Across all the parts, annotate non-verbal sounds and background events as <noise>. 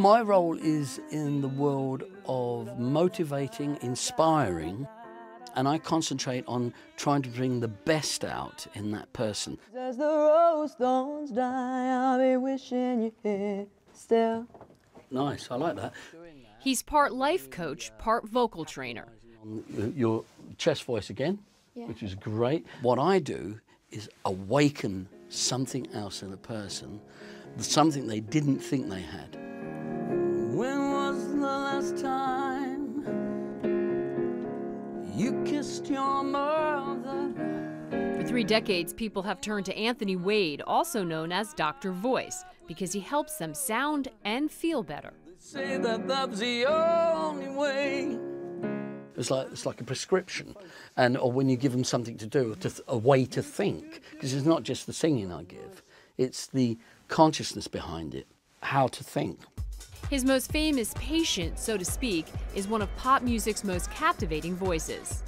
My role is in the world of motivating, inspiring, and I concentrate on trying to bring the best out in that person. As the rose thorns die, I'll be wishing you here still. Nice, I like that. He's part life coach, part vocal trainer. Your chest voice again, Yeah. which is great. What I do is awaken something else in a person, something they didn't think they had. When was the last time you kissed your mother? For three decades, people have turned to Anthony Wade, also known as Dr. Voice, because he helps them sound and feel better. Say that that's the only way. It's like it's like a prescription, and or when you give them something to do, to th- a way to think, because it's not just the singing I give, it's the consciousness behind it, how to think. His most famous patient, so to speak, is one of pop music's most captivating voices.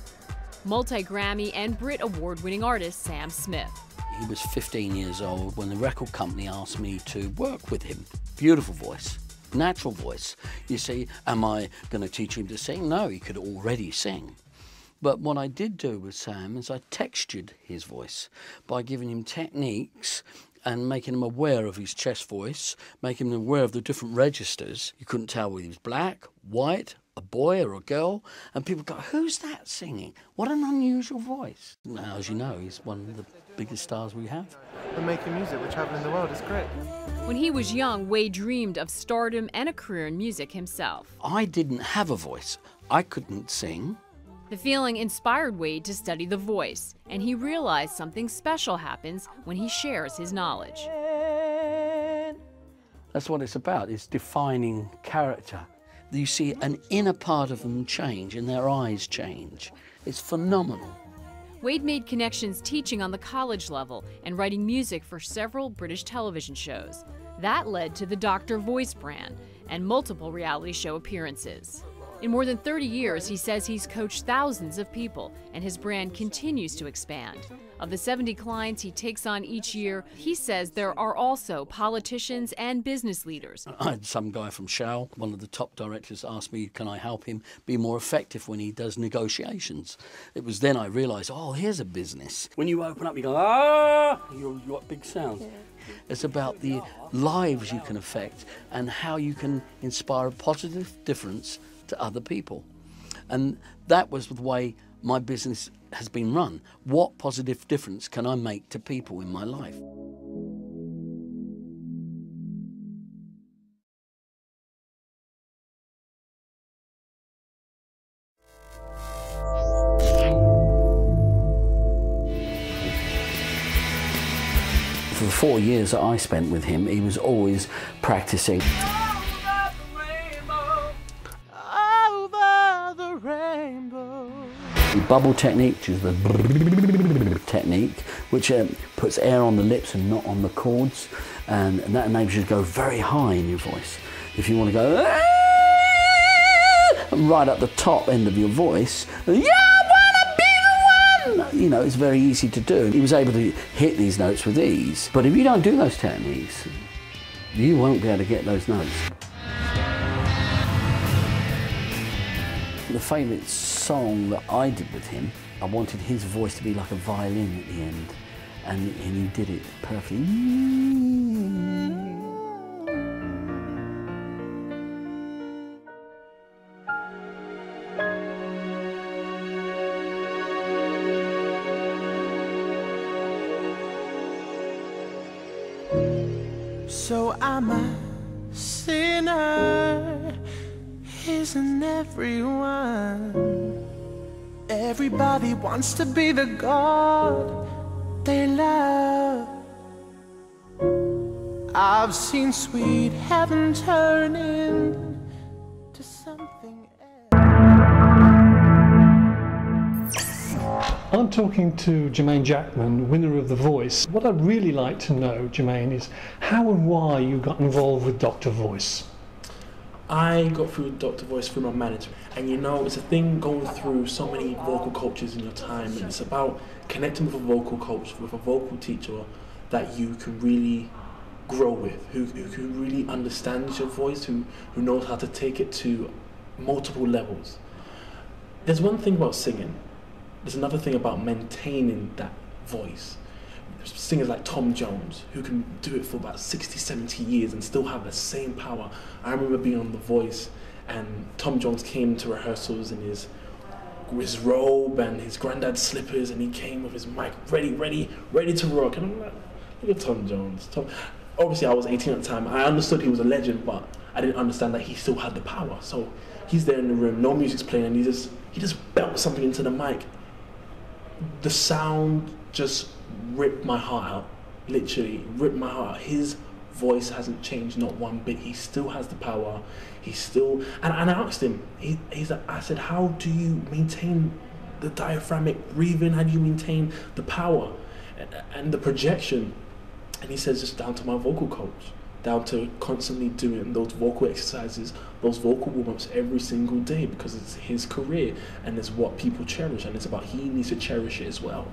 Multi Grammy and Brit Award winning artist Sam Smith. He was 15 years old when the record company asked me to work with him. Beautiful voice, natural voice. You see, am I going to teach him to sing? No, he could already sing. But what I did do with Sam is I textured his voice by giving him techniques and making him aware of his chest voice, making him aware of the different registers. You couldn't tell whether he was black, white, a boy or a girl, and people go, Who's that singing? What an unusual voice. Now, as you know, he's one of the biggest stars we have. We're making music, we're traveling the world, it's great. When he was young, Wade dreamed of stardom and a career in music himself. I didn't have a voice, I couldn't sing. The feeling inspired Wade to study the voice, and he realized something special happens when he shares his knowledge. That's what it's about, it's defining character. You see an inner part of them change and their eyes change. It's phenomenal. Wade made connections teaching on the college level and writing music for several British television shows. That led to the Dr. Voice brand and multiple reality show appearances. In more than 30 years, he says he's coached thousands of people, and his brand continues to expand. Of the 70 clients he takes on each year, he says there are also politicians and business leaders. I had some guy from Shell, one of the top directors, asked me, Can I help him be more effective when he does negotiations? It was then I realised, Oh, here's a business. When you open up, you go, Ah, you got big sounds. It's about the lives you can affect and how you can inspire a positive difference to other people. And that was the way my business has been run. What positive difference can I make to people in my life? For the four years that I spent with him, he was always practicing. Bubble technique, which is the <laughs> technique, which um, puts air on the lips and not on the cords, and, and that enables you to go very high in your voice. If you want to go "Ah," right up the top end of your voice, yeah. You know, it's very easy to do. He was able to hit these notes with ease. But if you don't do those techniques, you won't be able to get those notes. The favourite song that I did with him, I wanted his voice to be like a violin at the end, and, and he did it perfectly. So I'm a sinner, isn't everyone? Everybody wants to be the God they love. I've seen sweet heaven turn into something else. I'm talking to Jermain Jackman, winner of The Voice. What I'd really like to know, Jermain, is how and why you got involved with Dr. Voice. I got through Dr. Voice through my manager. And you know, it's a thing going through so many vocal coaches in your time. And it's about connecting with a vocal coach, with a vocal teacher that you can really grow with, who, who, who really understands your voice, who, who knows how to take it to multiple levels. There's one thing about singing, there's another thing about maintaining that voice. Singers like Tom Jones, who can do it for about 60, 70 years and still have the same power. I remember being on The Voice, and Tom Jones came to rehearsals in his his robe and his granddad's slippers, and he came with his mic ready, ready, ready to rock. And I'm like, look at Tom Jones. Tom. Obviously, I was 18 at the time. I understood he was a legend, but I didn't understand that he still had the power. So he's there in the room, no music's playing, and he just he just belts something into the mic. The sound just ripped my heart out. Literally ripped my heart. His voice hasn't changed not one bit. He still has the power. He still and, and I asked him. He, he's I said, how do you maintain the diaphragmatic breathing? How do you maintain the power and, and the projection? And he says, just down to my vocal coach, down to constantly doing those vocal exercises, those vocal warm ups every single day because it's his career and it's what people cherish and it's about he needs to cherish it as well.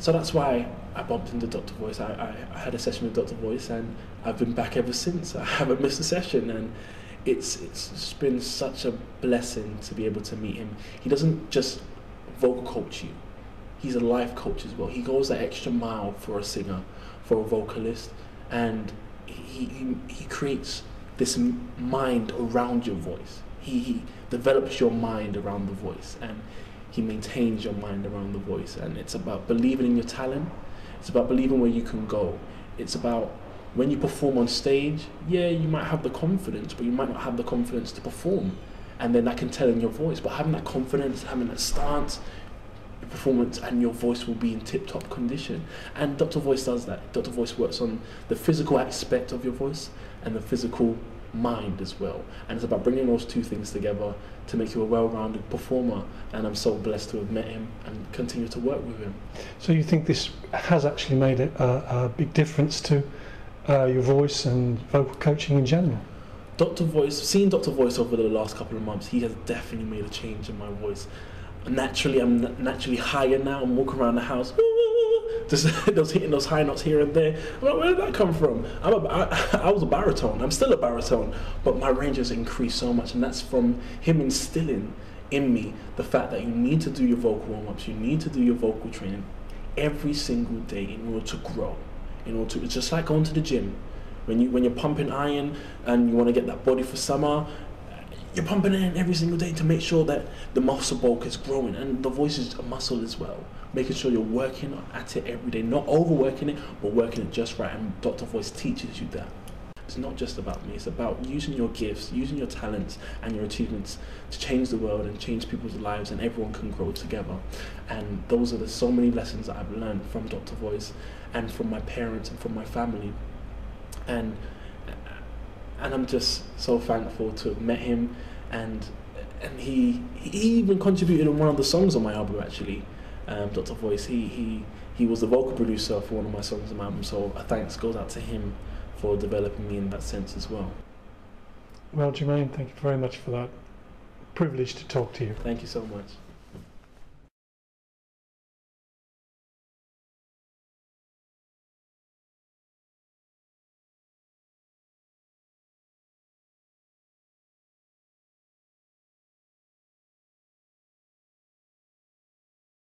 So that's why I bumped into Dr. Voice. I, I, I had a session with Dr. Voice and I've been back ever since. <laughs> I haven't missed a session and it's it's been such a blessing to be able to meet him. He doesn't just vocal coach you. He's a life coach as well. He goes that extra mile for a singer, for a vocalist, and he he, he creates this mind around your voice. He, he develops your mind around the voice, and he maintains your mind around the voice. And it's about believing in your talent. It's about believing where you can go. It's about when you perform on stage, yeah, you might have the confidence, but you might not have the confidence to perform. And then that can tell in your voice. But having that confidence, having that stance, your performance and your voice will be in tip top condition. And Dr. Voice does that. Dr. Voice works on the physical aspect of your voice and the physical mind as well. And it's about bringing those two things together to make you a well rounded performer. And I'm so blessed to have met him and continue to work with him. So you think this has actually made a, a, big difference to uh, your voice and vocal coaching in general? Dr. Voice, seeing Dr. Voice over the last couple of months, he has definitely made a change in my voice. Naturally, I'm naturally higher now. I'm walking around the house, just <laughs> those hitting those high notes here and there. I'm like, where did that come from? I'm a, I, <laughs> I was a baritone. I'm still a baritone, but my range has increased so much, and that's from him instilling in me the fact that you need to do your vocal warm ups, you need to do your vocal training every single day in order to grow. In order to, it's just like going to the gym. When you when you're pumping iron and you want to get that body for summer, you're pumping it in every single day to make sure that the muscle bulk is growing and the voice is a muscle as well. Making sure you're working at it every day, not overworking it, but working it just right. And Dr. Voice teaches you that. It's not just about me, it's about using your gifts, using your talents and your achievements to change the world and change people's lives, and everyone can grow together. And those are the so many lessons that I've learned from Dr. Voice and from my parents and from my family. And and I'm just so thankful to have met him, and and he he even contributed on one of the songs on my album actually, um, Dr. Voice. He he he was the vocal producer for one of my songs on my album, so a thanks goes out to him for developing me in that sense as well. Well, Jermain, thank you very much for that. Privilege to talk to you. Thank you so much.